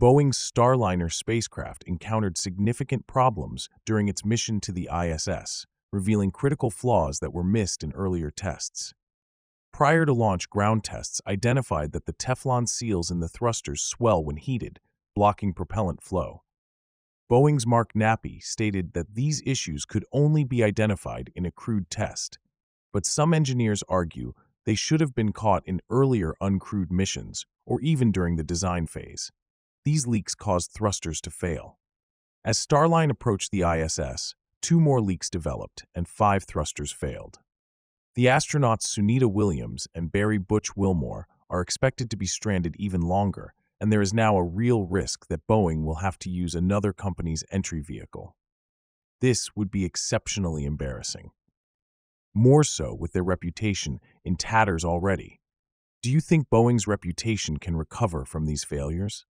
Boeing's Starliner spacecraft encountered significant problems during its mission to the ISS, revealing critical flaws that were missed in earlier tests. Prior to launch, ground tests identified that the Teflon seals in the thrusters swell when heated, blocking propellant flow. Boeing's Mark Nappi stated that these issues could only be identified in a crewed test, but some engineers argue they should have been caught in earlier uncrewed missions or even during the design phase. These leaks caused thrusters to fail. As Starliner approached the ISS, two more leaks developed and five thrusters failed. The astronauts Sunita Williams and Barry Butch Wilmore are expected to be stranded even longer, and there is now a real risk that Boeing will have to use another company's entry vehicle. This would be exceptionally embarrassing. More so with their reputation in tatters already. Do you think Boeing's reputation can recover from these failures?